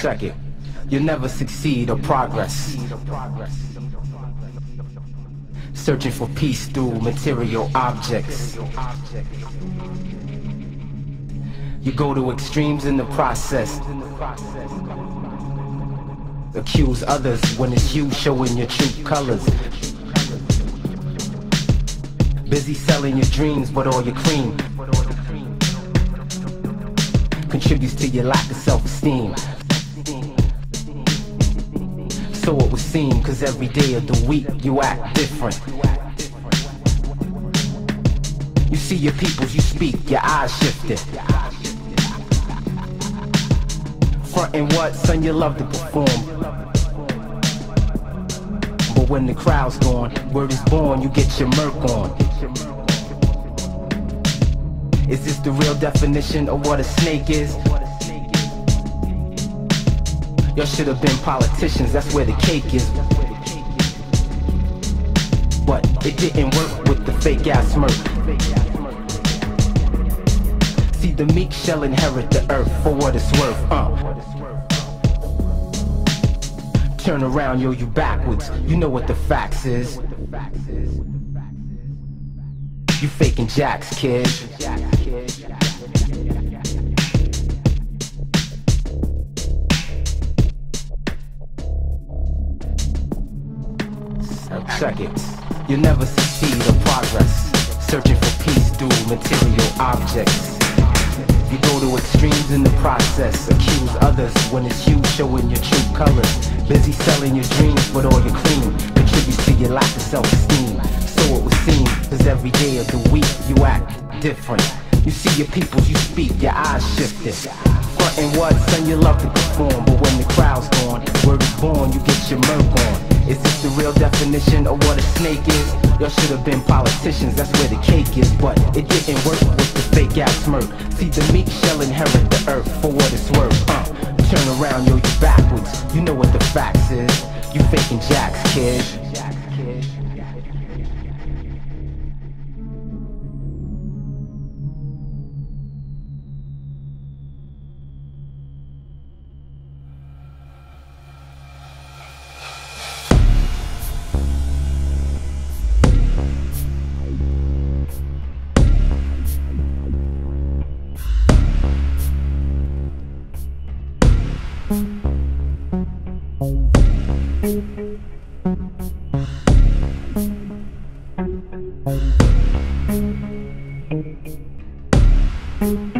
Check it. You never succeed or progress. Searching for peace through material objects. You go to extremes in the process. Accuse others when it's you showing your true colors. Busy selling your dreams, but all your cream contributes to your lack of self-esteem. So it would seem, cause every day of the week you act different. You see your peoples, you speak, your eyes shifted. Frontin' what, son, you love to perform. But when the crowd's gone, word is born, you get your murk on. Is this the real definition of what a snake is? Y'all should have been politicians, that's where the cake is. But it didn't work with the fake ass smirk. See, the meek shall inherit the earth for what it's worth, uh. Turn around, yo, you backwards. You know what the facts is. You faking jax, kid. Check it. You never succeed or progress. Searching for peace through material objects. You go to extremes in the process. Accuse others when it's you showing your true colors. Busy selling your dreams, but all your cream contributes to your lack of self-esteem. Every day of the week you act different. You see your peoples, you speak, your eyes shifted. Frontin' what, son, you love to perform, but when the crowd's gone, word is born, you get your murk on. Is this the real definition of what a snake is? Y'all should have been politicians, that's where the cake is, but it didn't work with the fake ass smirk. See, the meek shall inherit the earth for what it's worth. Uh, turn around, yo, you backwards. You know what the facts is. You faking jax, kid. Thank you.